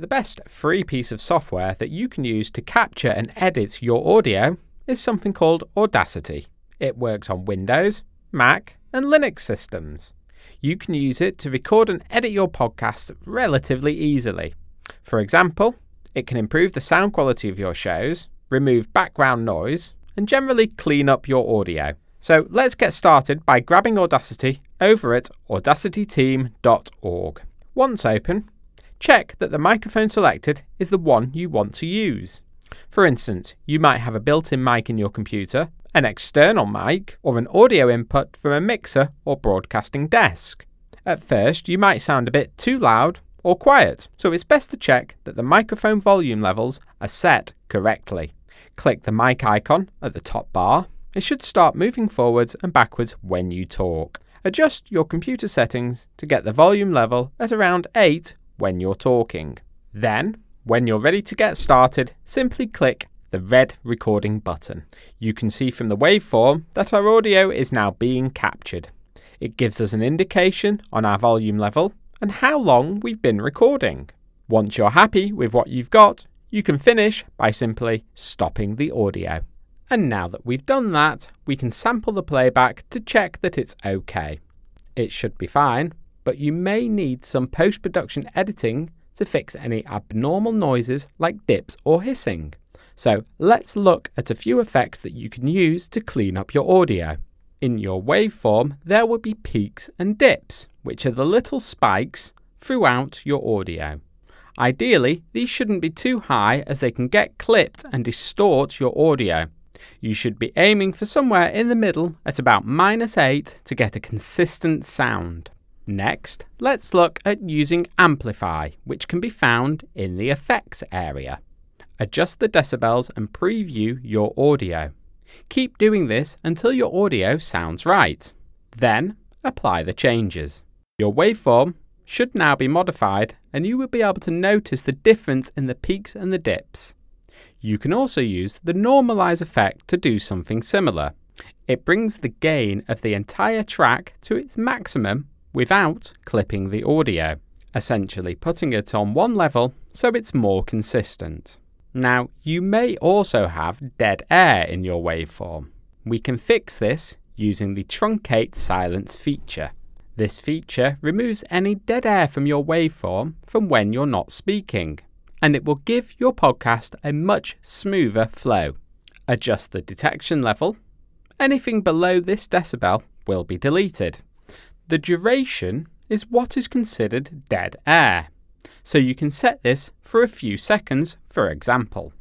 The best free piece of software that you can use to capture and edit your audio is something called Audacity. It works on Windows, Mac, and Linux systems. You can use it to record and edit your podcasts relatively easily. For example, it can improve the sound quality of your shows, remove background noise, and generally clean up your audio. So let's get started by grabbing Audacity over at audacityteam.org. Once open, check that the microphone selected is the one you want to use. For instance, you might have a built in mic in your computer, an external mic, or an audio input from a mixer or broadcasting desk. At first, you might sound a bit too loud or quiet, so it's best to check that the microphone volume levels are set correctly. Click the mic icon at the top bar. It should start moving forwards and backwards when you talk. Adjust your computer settings to get the volume level at around 8 when you're talking. Then, when you're ready to get started, simply click the red recording button. You can see from the waveform that our audio is now being captured. It gives us an indication on our volume level and how long we've been recording. Once you're happy with what you've got, you can finish by simply stopping the audio. And now that we've done that, we can sample the playback to check that it's okay. It should be fine, but you may need some post production editing to fix any abnormal noises like dips or hissing. So let's look at a few effects that you can use to clean up your audio. In your waveform, there will be peaks and dips, which are the little spikes throughout your audio. Ideally, these shouldn't be too high as they can get clipped and distort your audio. You should be aiming for somewhere in the middle at about minus 8 to get a consistent sound. Next, let's look at using Amplify, which can be found in the Effects area. Adjust the decibels and preview your audio. Keep doing this until your audio sounds right. Then, apply the changes. Your waveform should now be modified and you will be able to notice the difference in the peaks and the dips. You can also use the normalize effect to do something similar. It brings the gain of the entire track to its maximum without clipping the audio, essentially putting it on one level so it's more consistent. Now, you may also have dead air in your waveform. We can fix this using the Truncate Silence feature. This feature removes any dead air from your waveform from when you're not speaking, and it will give your podcast a much smoother flow. Adjust the detection level. Anything below this decibel will be deleted. The duration is what is considered dead air, so you can set this for a few seconds, for example.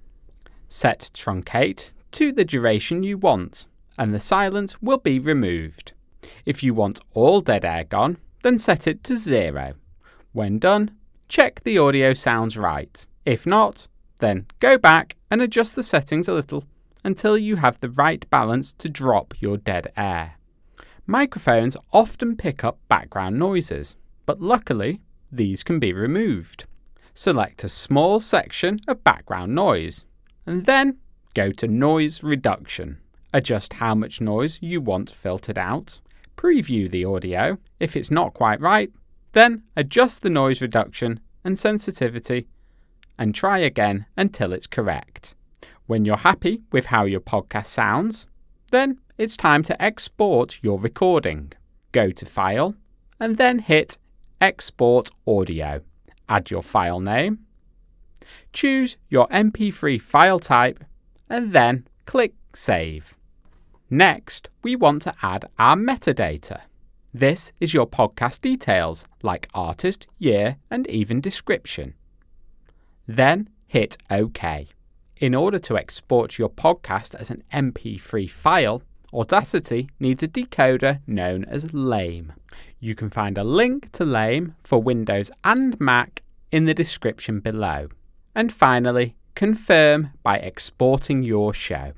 Set truncate to the duration you want, and the silence will be removed. If you want all dead air gone, then set it to zero. When done, check the audio sounds right. If not, then go back and adjust the settings a little until you have the right balance to drop your dead air. Microphones often pick up background noises, but luckily these can be removed. Select a small section of background noise, and then go to Noise Reduction. Adjust how much noise you want filtered out. Preview the audio. If it's not quite right, then adjust the noise reduction and sensitivity and try again until it's correct. When you're happy with how your podcast sounds, then it's time to export your recording. Go to File and then hit Export Audio. Add your file name. Choose your MP3 file type and then click Save. Next, we want to add our metadata. This is your podcast details like artist, year, and even description. Then hit OK. In order to export your podcast as an MP3 file, Audacity needs a decoder known as LAME. You can find a link to LAME for Windows and Mac in the description below. And finally, confirm by exporting your show.